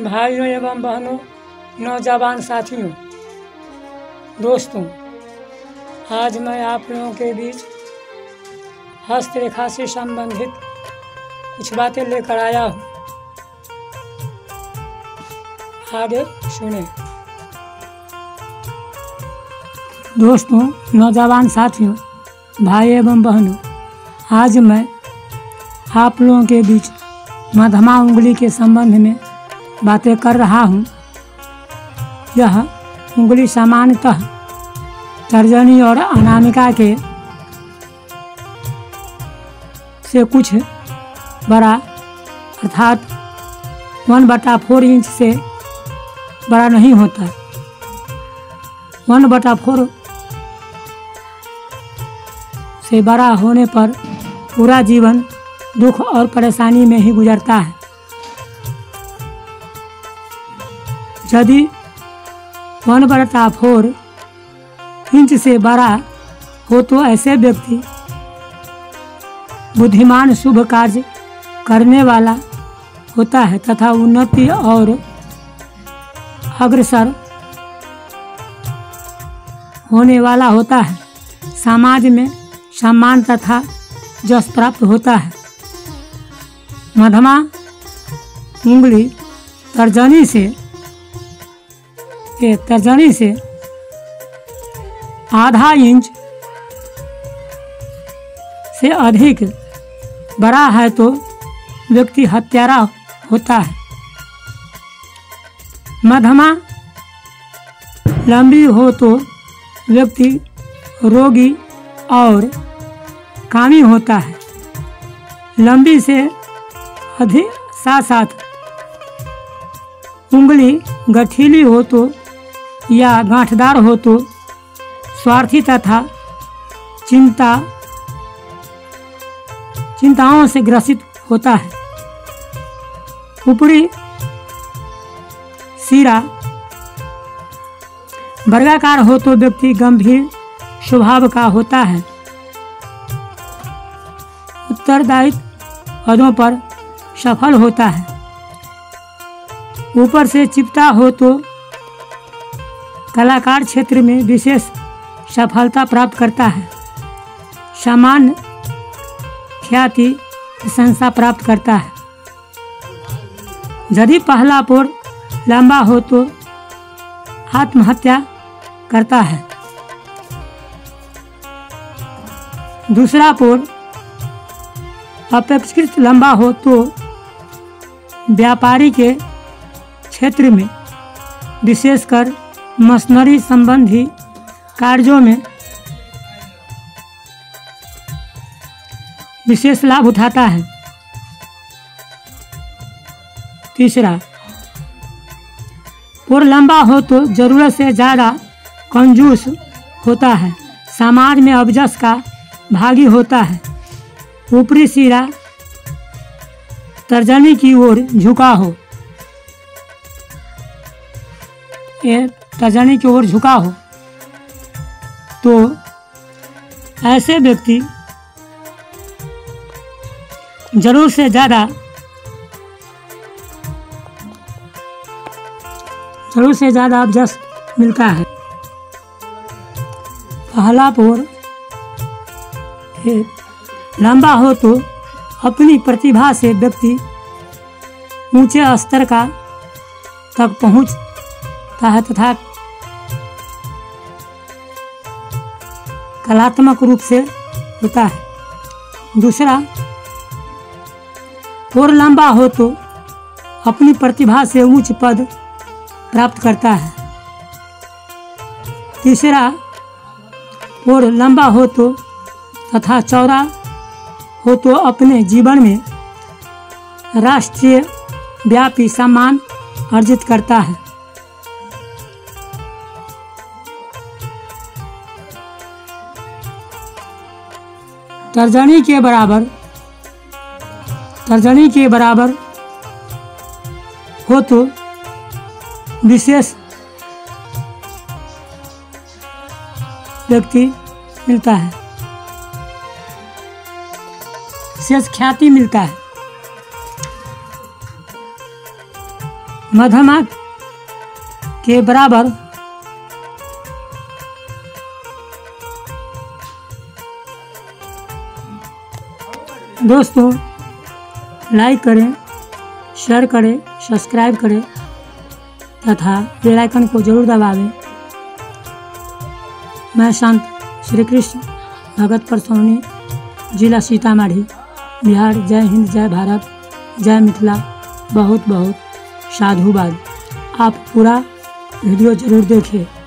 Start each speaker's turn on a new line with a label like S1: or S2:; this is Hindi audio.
S1: भाइयों एवं बहनों, नौजवान साथियों, दोस्तों, आज मैं आप लोगों के बीच हस्तरेखा से संबंधित कुछ बातें लेकर आया हूँ। आगे सुने। दोस्तों, नौजवान साथियों, भाई एवं बहनों, आज मैं आप लोगों के बीच मध्यमा उंगली के संबंध में बातें कर रहा हूँ। यह उंगली सामान्यतः तर्जनी और अनामिका के से कुछ बड़ा, अर्थात वन बटा फोर इंच से बड़ा नहीं होता। वन बटा फोर से बड़ा होने पर पूरा जीवन दुख और परेशानी में ही गुजरता है। यदि वन बटा फोर इंच से बड़ा हो तो ऐसे व्यक्ति बुद्धिमान शुभ कार्य करने वाला होता है तथा उन्नति और अग्रसर होने वाला होता है। समाज में सम्मान तथा जस प्राप्त होता है। मधमा, उंगली, तर्जनी से के तर्जनी से आधा इंच से अधिक बड़ा है तो व्यक्ति हत्यारा होता है। मध्यमा लंबी हो तो व्यक्ति रोगी और कामी होता है। लंबी से अधिक साथ साथ उंगली गठीली हो तो या गांठदार हो तो स्वार्थी तथा चिंता, चिंताओं से ग्रसित होता है। ऊपरी सिरा वर्गाकार हो तो व्यक्ति गंभीर स्वभाव का होता है। उत्तरदायित्व पदों पर सफल होता है। ऊपर से चिपटा हो तो कलाकार क्षेत्र में विशेष सफलता प्राप्त करता है। सामान्य ख्याति प्रशंसा प्राप्त करता है। यदि पहला पोर लंबा हो तो आत्महत्या करता है। दूसरा पोर अपेक्षाकृत लंबा हो तो व्यापारी के क्षेत्र में विशेषकर मशीनरी संबंधी कार्यों में विशेष लाभ उठाता है। तीसरा, और लंबा हो तो ज़रूरत से ज़्यादा कंजूस होता है। समाज में अबजस का भागी होता है। ऊपरी सिरा, तर्जनी की ओर झुका हो। ये की ओर झुका हो। तो ऐसे व्यक्ति ज़रूर से ज़्यादा, ज़रूर से ज़्यादा अबजस मिलता है। पहला पोर लंबा हो तो अपनी प्रतिभा से व्यक्ति ऊँचे स्तर का तक पहुँचता है तथा कलात्मक रूप से होता है। दूसरा, और लंबा हो तो अपनी प्रतिभा से उच्च पद प्राप्त करता है। तीसरा, और लंबा हो तो तथा चौड़ा हो तो अपने जीवन में राष्ट्रीय व्यापी सम्मान अर्जित करता है। तर्जनी के बराबर, तर्जनी के बराबर हो तो विशेष व्यक्ति मिलता है। विशेष ख्याति मिलता है। मध्यमा के बराबर दोस्तों लाइक करें शेयर करें सब्सक्राइब करें, तथा बेल आइकन को ज़रूर दबावें। मैं संत श्री कृष्ण भगत परसौनी, जिला सीतामढ़ी, बिहार, जय हिंद, जय भारत, जय मिथिला बहुत बहुत साधुवाद। आप पूरा वीडियो ज़रूर देखें।